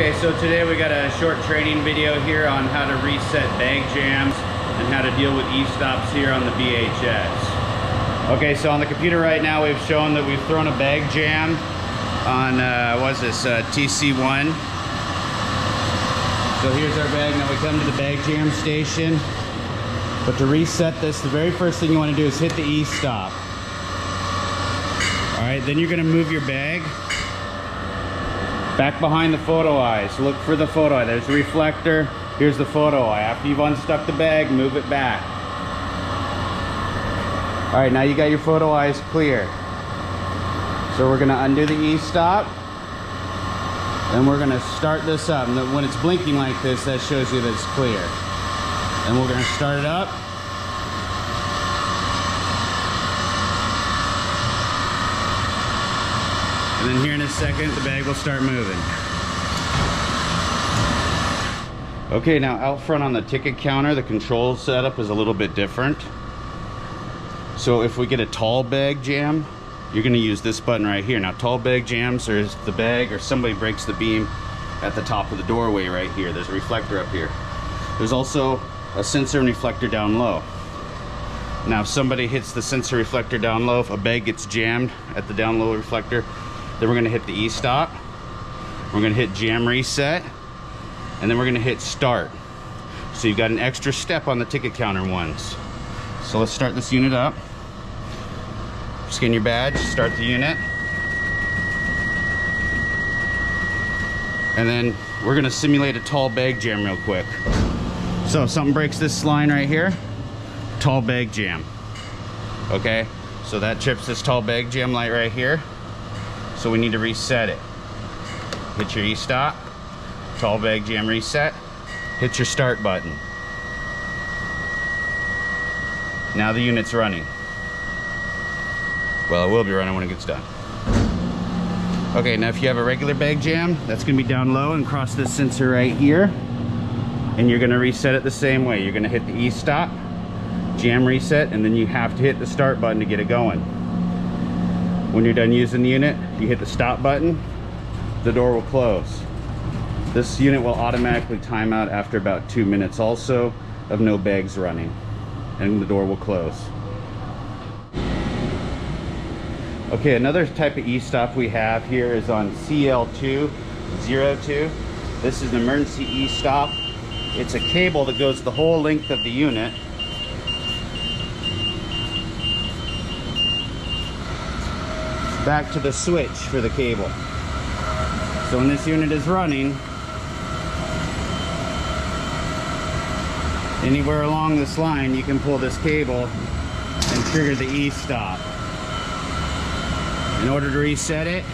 Okay, so today we got a short training video here on how to reset bag jams and how to deal with e-stops here on the BHS. Okay, so on the computer right now we've shown that we've thrown a bag jam on, uh, what's this, uh, TC1. So here's our bag, now we come to the bag jam station. But to reset this, the very first thing you want to do is hit the e-stop. All right, then you're gonna move your bag back behind the photo eyes. Look for the photo eye. There's the reflector. Here's the photo eye. After you've unstuck the bag, move it back. All right, now you got your photo eyes clear. So we're gonna undo the e-stop. Then we're gonna start this up. And when it's blinking like this, that shows you that it's clear. And we're gonna start it up. And then here in a second, the bag will start moving. Okay, now out front on the ticket counter, the control setup is a little bit different. So if we get a tall bag jam, you're gonna use this button right here. Now tall bag jams, there's the bag or somebody breaks the beam at the top of the doorway right here. There's a reflector up here. There's also a sensor and reflector down low. Now if somebody hits the sensor reflector down low, if a bag gets jammed at the down low reflector, then we're gonna hit the E-stop. We're gonna hit jam reset. And then we're gonna hit start. So you've got an extra step on the ticket counter ones. So let's start this unit up. Scan your badge, start the unit. And then we're gonna simulate a tall bag jam real quick. So if something breaks this line right here, tall bag jam. Okay, so that trips this tall bag jam light right here. So we need to reset it. Hit your e-stop, tall bag jam reset, hit your start button. Now the unit's running. Well, it will be running when it gets done. Okay, now if you have a regular bag jam, that's gonna be down low and cross this sensor right here. And you're gonna reset it the same way. You're gonna hit the e-stop, jam reset, and then you have to hit the start button to get it going. When you're done using the unit, you hit the stop button, the door will close. This unit will automatically time out after about two minutes also of no bags running and the door will close. Okay, another type of e-stop we have here is on CL202. This is an emergency e-stop. It's a cable that goes the whole length of the unit back to the switch for the cable. So when this unit is running, anywhere along this line, you can pull this cable and trigger the E-stop. In order to reset it,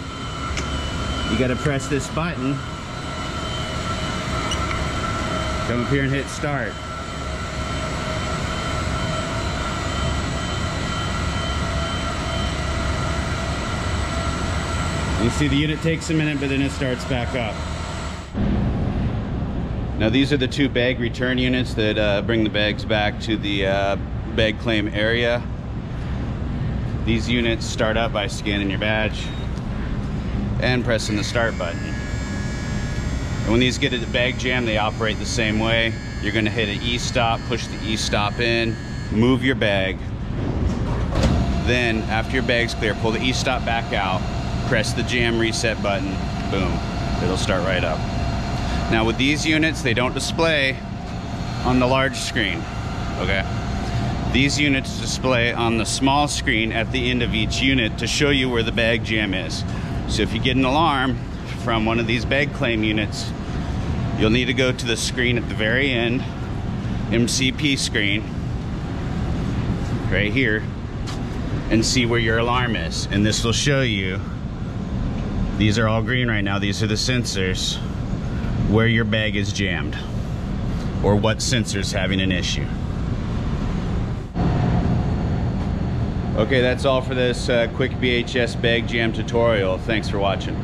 you gotta press this button, come up here and hit start. You see the unit takes a minute, but then it starts back up. Now these are the two bag return units that uh, bring the bags back to the uh, bag claim area. These units start up by scanning your badge and pressing the start button. And when these get a bag jam, they operate the same way. You're gonna hit an E-stop, push the E-stop in, move your bag. Then after your bag's clear, pull the E-stop back out, press the jam reset button, boom, it'll start right up. Now with these units, they don't display on the large screen, okay? These units display on the small screen at the end of each unit to show you where the bag jam is. So if you get an alarm from one of these bag claim units, you'll need to go to the screen at the very end, MCP screen, right here, and see where your alarm is. And this will show you these are all green right now. These are the sensors where your bag is jammed or what sensor's having an issue. Okay, that's all for this uh, quick BHS bag jam tutorial. Thanks for watching.